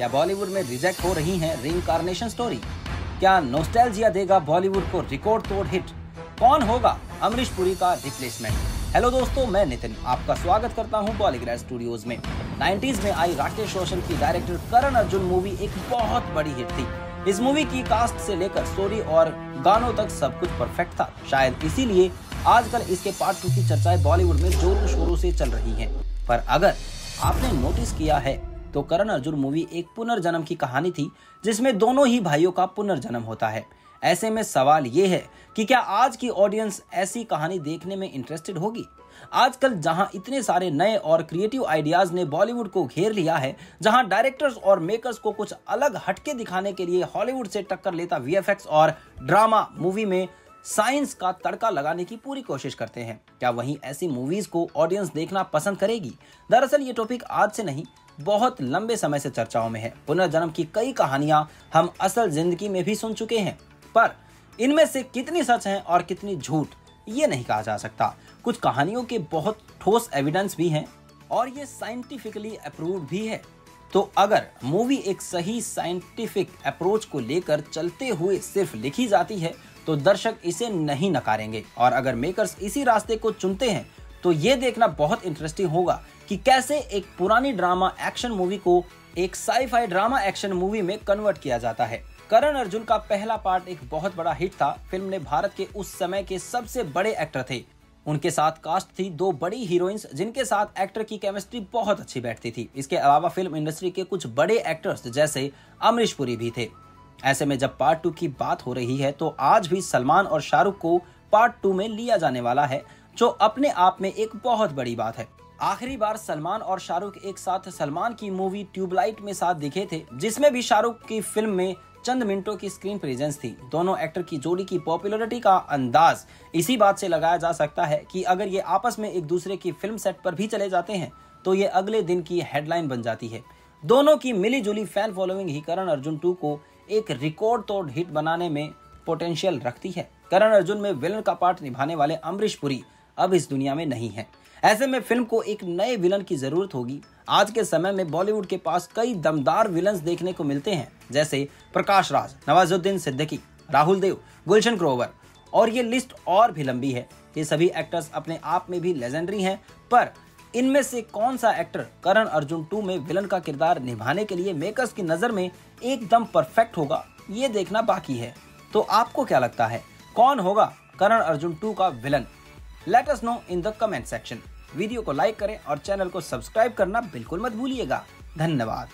क्या बॉलीवुड में रिजेक्ट हो रही हैं रिंकारनेशन स्टोरी क्या नोस्टैल्जिया देगा बॉलीवुड को रिकॉर्ड तोड़ हिट कौन होगा अमरीश पुरी का रिप्लेसमेंट हेलो दोस्तों, मैं नितिन आपका स्वागत करता हूँ बॉलीग्राड स्टूडियोज में। 90s में आई राकेश रोशन की डायरेक्टर करण अर्जुन मूवी एक बहुत बड़ी हिट थी। इस मूवी की कास्ट से लेकर स्टोरी और गानों तक सब कुछ परफेक्ट था। शायद इसीलिए आजकल इसके पार्ट टू की चर्चाएँ बॉलीवुड में जोरों शोरों से चल रही हैं। पर अगर आपने नोटिस किया है तो करण अर्जुन मूवी एक पुनर्जन्म की कहानी थी, जिसमें दोनों ही भाइयों का पुनर्जन्म होता है। ऐसे में सवाल ये है कि क्या आज की ऑडियंस ऐसी कहानी देखने में इंटरेस्टेड होगी? आजकल जहाँ इतने सारे नए और क्रिएटिव आइडियाज़ ने बॉलीवुड को घेर लिया है, जहाँ डायरेक्टर्स और मेकर्स को कुछ अलग हटके दिखाने के लिए हॉलीवुड से टक्कर लेता वीएफएक्स और ड्रामा मूवी में साइंस का तड़का लगाने की पूरी कोशिश करते हैं। क्या वहीं ऐसी मूवीज़ को ऑडियंस देखना पसंद करेगी? दरअसल ये टॉपिक आज से नहीं, बहुत लंबे समय से चर्चाओं में है। पुनर्जन्म की कई कहानियाँ हम असल ज़िंदगी में भी सुन चुके हैं। पर इनमें से कितनी सच है और कितनी झूठ, ये नहीं कहा जा सकता। कुछ कहानियों के बहुत ठोस एविडेंस भी हैं और ये साइंटिफिकली अप्रूव्ड भी है। तो अगर मूवी एक सही साइंटिफिक अप्रोच को लेकर चलते हुए सिर्फ़ लिखी जाती है तो दर्शक इसे नहीं नकारेंगे। और अगर मेकर्स इसी रास्ते को चुनते हैं तो ये देखना बहुत इंटरेस्टिंग होगा कि कैसे एक पुरानी ड्रामा एक्शन मूवी को एक साईफाई ड्रामा एक्शन मूवी में कन्वर्ट किया जाता है। करण अर्जुन का पहला पार्ट एक बहुत बड़ा हिट था। फ़िल्म ने भारत के उस समय के सबसे बड़े एक्टर थे। उनके साथ कास्ट थी दो बड़ी हीरोइंस जिनके साथ एक्टर की केमिस्ट्री बहुत अच्छी बैठती थी। इसके अलावा फ़िल्म इंडस्ट्री के कुछ बड़े एक्टर्स जैसे अमरीश पुरी भी थे। ऐसे में जब पार्ट टू की बात हो रही है तो आज भी सलमान और शाहरुख को पार्ट टू में लिया जाने वाला है, जो अपने आप में एक बहुत बड़ी बात है। आखिरी बार सलमान और शाहरुख एक साथ सलमान की मूवी ट्यूबलाइट में साथ दिखे थे, जिसमें भी शाहरुख की फ़िल्म में चंद मिनटों की स्क्रीन प्रेजेंस थी। दोनों एक्टर की जोड़ी की पॉपुलरिटी का अंदाज इसी बात से लगाया जा सकता है कि अगर ये आपस में एक दूसरे की फ़िल्म सेट पर भी चले जाते हैं तो ये अगले दिन की हेडलाइन बन जाती है। दोनों की मिली जुली फ़ैन फॉलोइंग ही करण अर्जुन टू को एक रिकॉर्ड तोड़ हिट बनाने में पोटेंशियल रखती है। करण अर्जुन में विलन का पार्ट निभाने वाले अमरीश पुरी अब इस दुनिया में नहीं है। ऐसे में फ़िल्म को एक नए विलन की ज़रूरत होगी। आज के समय में बॉलीवुड के पास कई दमदार विलन देखने को मिलते हैं, जैसे प्रकाश राज, नवाजुद्दीन सिद्दीकी, राहुल देव, गुलशन ग्रोवर। और ये लिस्ट और भी लंबी है ये सभी एक्टर्स अपने आप में भी लेजेंडरी हैं, पर इनमें से कौन सा एक्टर करण अर्जुन टू में विलन का किरदार निभाने के लिए मेकर्स की नज़र में एकदम परफेक्ट होगा। ये देखना बाकी है। तो आपको क्या लगता है? कौन होगा करण अर्जुन टू का villain let us know in the comment section video को लाइक करें और चैनल को सब्सक्राइब करना बिल्कुल मत भूलिएगा। धन्यवाद।